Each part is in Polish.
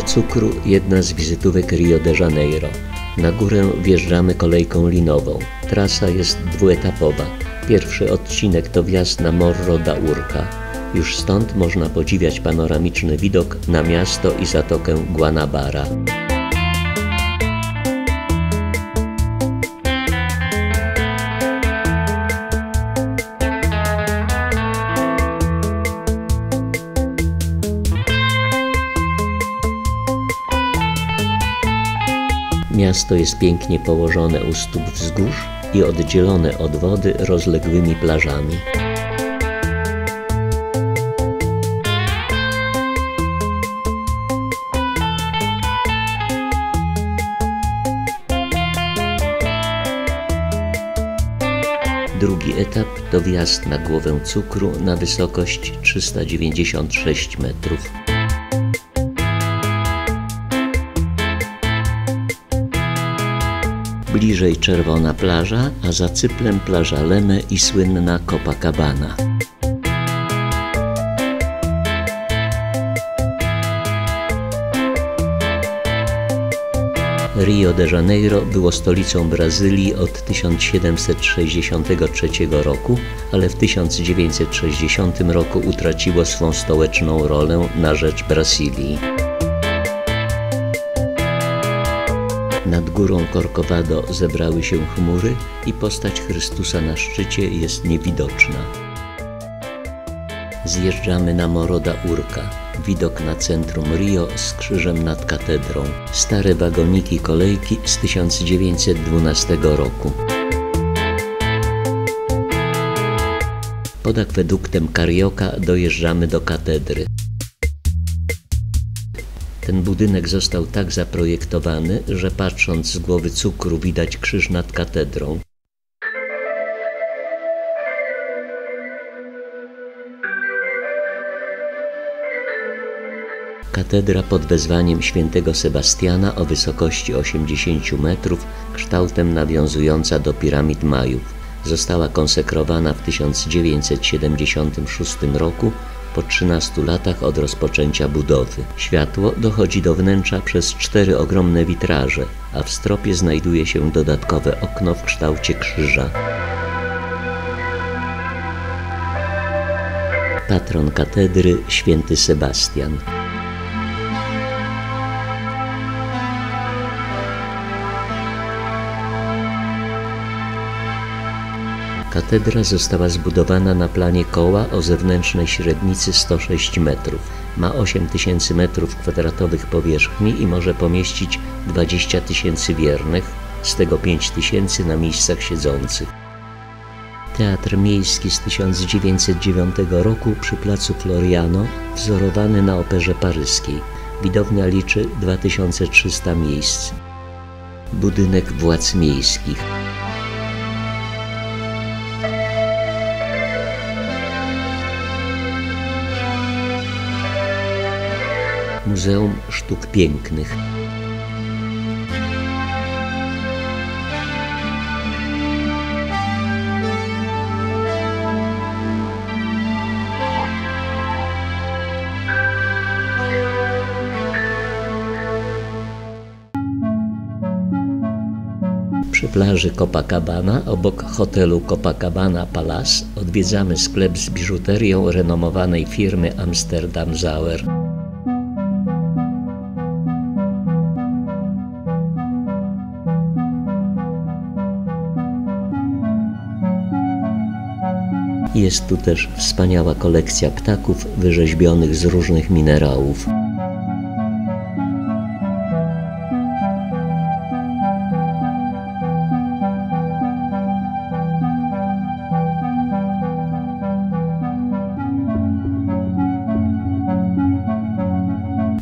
Góra Cukru jedna z wizytówek Rio de Janeiro. Na górę wjeżdżamy kolejką linową. Trasa jest dwuetapowa. Pierwszy odcinek to wjazd na Morro da Urca. Już stąd można podziwiać panoramiczny widok na miasto i zatokę Guanabara. Miasto jest pięknie położone u stóp wzgórz i oddzielone od wody rozległymi plażami. Drugi etap to wjazd na głowę cukru na wysokość 396 metrów. Bliżej czerwona plaża, a za cyplem plaża Leme i słynna Copacabana. Rio de Janeiro było stolicą Brazylii od 1763 roku, ale w 1960 roku utraciło swą stołeczną rolę na rzecz Brazylii. Nad górą Corcovado zebrały się chmury i postać Chrystusa na szczycie jest niewidoczna. Zjeżdżamy na Moroda Urka, widok na centrum Rio z krzyżem nad katedrą. Stare wagoniki kolejki z 1912 roku. Pod akweduktem Carioca dojeżdżamy do katedry. Ten budynek został tak zaprojektowany, że patrząc z głowy cukru widać krzyż nad katedrą. Katedra pod wezwaniem świętego Sebastiana o wysokości 80 metrów, kształtem nawiązująca do piramid Majów, została konsekrowana w 1976 roku po 13 latach od rozpoczęcia budowy. Światło dochodzi do wnętrza przez cztery ogromne witraże, a w stropie znajduje się dodatkowe okno w kształcie krzyża. Patron katedry święty Sebastian. Katedra została zbudowana na planie koła o zewnętrznej średnicy 106 metrów. Ma 8 tysięcy metrów kwadratowych powierzchni i może pomieścić 20 tysięcy wiernych, z tego 5 tysięcy na miejscach siedzących. Teatr Miejski z 1909 roku przy placu Floriano, wzorowany na operze paryskiej. Widownia liczy 2300 miejsc. Budynek władz miejskich. Muzeum Sztuk Pięknych. Przy plaży Copacabana, obok hotelu Copacabana Palace, odwiedzamy sklep z biżuterią renomowanej firmy Amsterdam Zauer. Jest tu też wspaniała kolekcja ptaków wyrzeźbionych z różnych minerałów.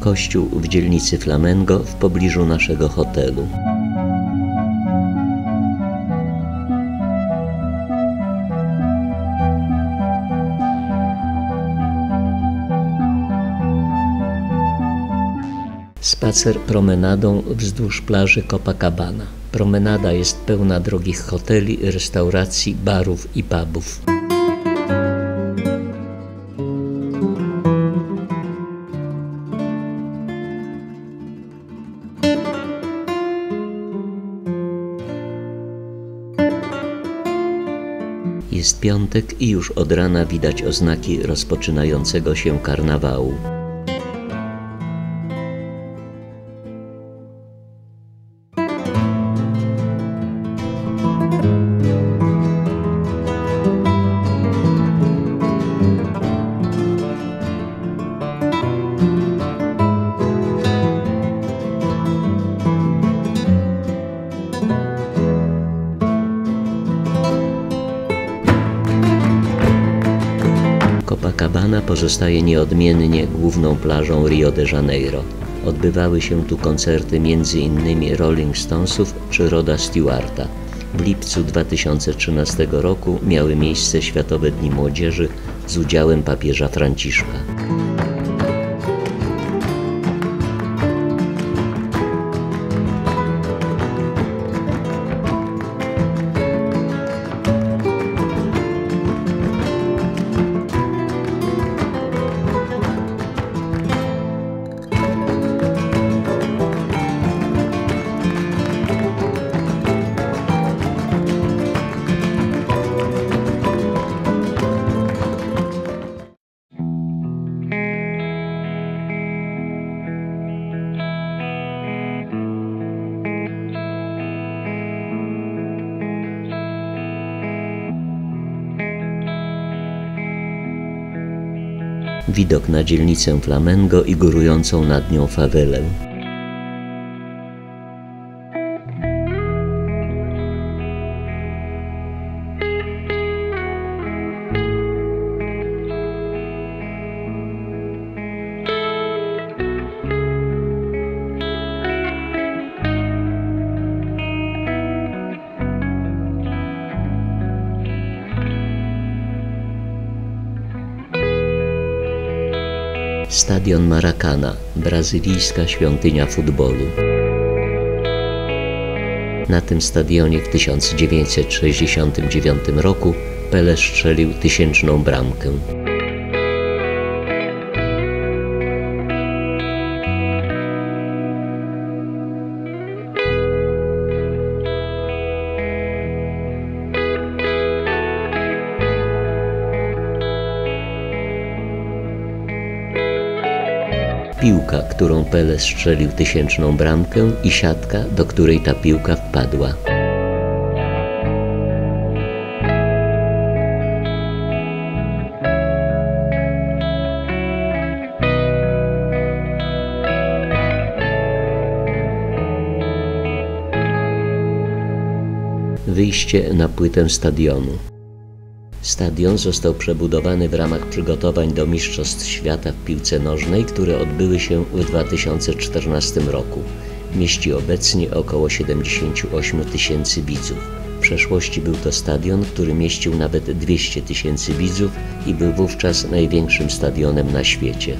Kościół w dzielnicy Flamengo w pobliżu naszego hotelu. spacer promenadą wzdłuż plaży Copacabana. Promenada jest pełna drogich hoteli, restauracji, barów i pubów. Jest piątek i już od rana widać oznaki rozpoczynającego się karnawału. Copacabana pozostaje nieodmiennie główną plażą Rio de Janeiro. Odbywały się tu koncerty m.in. Rolling Stonesów czy Roda Stewarta. W lipcu 2013 roku miały miejsce Światowe Dni Młodzieży z udziałem papieża Franciszka. Widok na dzielnicę Flamengo i górującą nad nią fawelę. Stadion Maracana, brazylijska świątynia futbolu. Na tym stadionie w 1969 roku Pele strzelił tysięczną bramkę. Piłka, którą Pele strzelił tysięczną bramkę i siatka, do której ta piłka wpadła. Wyjście na płytę stadionu. Stadion został przebudowany w ramach przygotowań do Mistrzostw Świata w piłce nożnej, które odbyły się w 2014 roku. Mieści obecnie około 78 tysięcy widzów. W przeszłości był to stadion, który mieścił nawet 200 tysięcy widzów i był wówczas największym stadionem na świecie.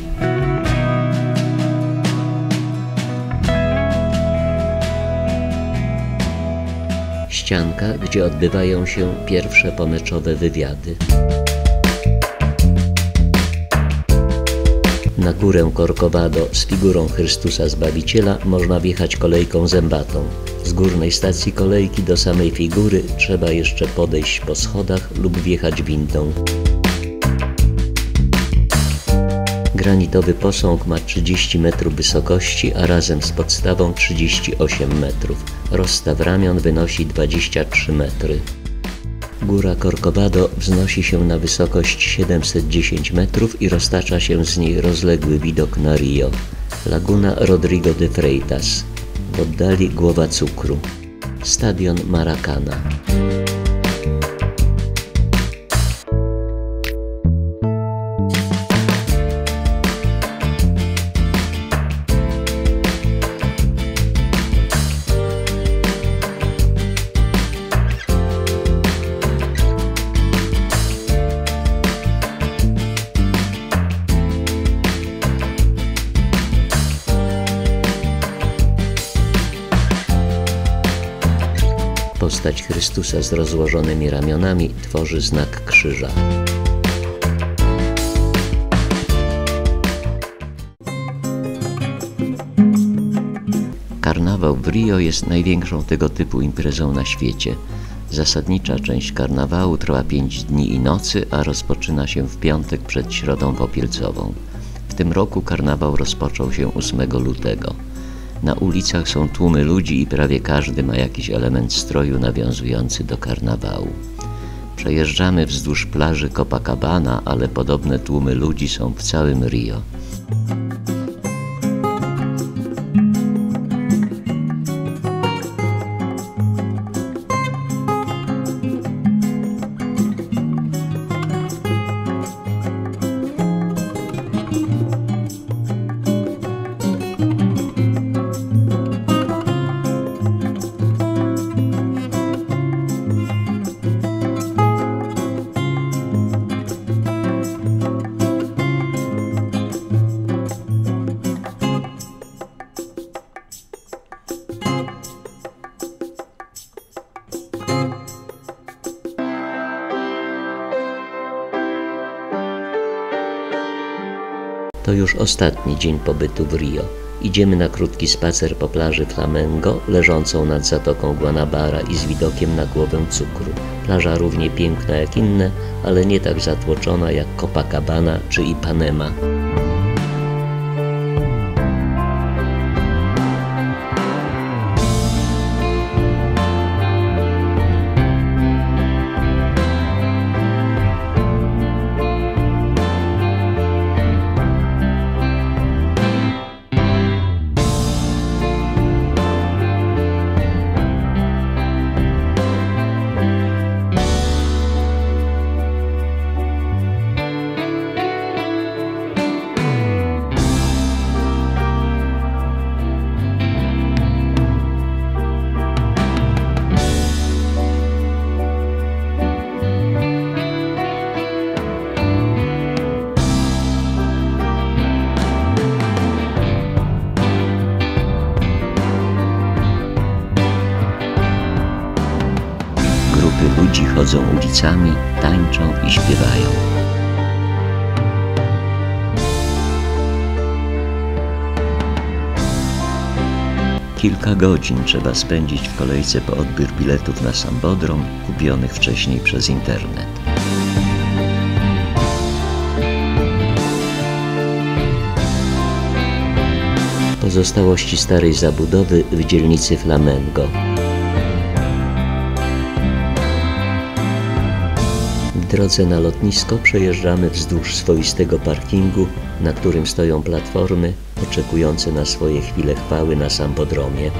Ścianka, gdzie odbywają się pierwsze pomeczowe wywiady. Na górę Corcovado z figurą Chrystusa Zbawiciela można wjechać kolejką zębatą. Z górnej stacji kolejki do samej figury trzeba jeszcze podejść po schodach lub wjechać windą. Granitowy posąg ma 30 metrów wysokości, a razem z podstawą 38 metrów. Rozstaw ramion wynosi 23 metry. Góra Corcovado wznosi się na wysokość 710 metrów i roztacza się z niej rozległy widok na Rio. Laguna Rodrigo de Freitas. W oddali głowa cukru. Stadion Maracana. Postać Chrystusa z rozłożonymi ramionami tworzy znak krzyża. Karnawał w Rio jest największą tego typu imprezą na świecie. Zasadnicza część karnawału trwa 5 dni i nocy, a rozpoczyna się w piątek przed Środą Popielcową. W tym roku karnawał rozpoczął się 8 lutego. Na ulicach są tłumy ludzi i prawie każdy ma jakiś element stroju nawiązujący do karnawału. Przejeżdżamy wzdłuż plaży Copacabana, ale podobne tłumy ludzi są w całym Rio. To już ostatni dzień pobytu w Rio. Idziemy na krótki spacer po plaży Flamengo, leżącą nad zatoką Guanabara i z widokiem na głowę cukru. Plaża równie piękna jak inne, ale nie tak zatłoczona jak Copacabana czy Ipanema. Chodzą ulicami, tańczą i śpiewają. Kilka godzin trzeba spędzić w kolejce po odbiór biletów na Sambodrom, kupionych wcześniej przez internet. Pozostałości starej zabudowy w dzielnicy Flamengo. Drodze na lotnisko przejeżdżamy wzdłuż swoistego parkingu, na którym stoją platformy oczekujące na swoje chwile chwały na Sambodromie.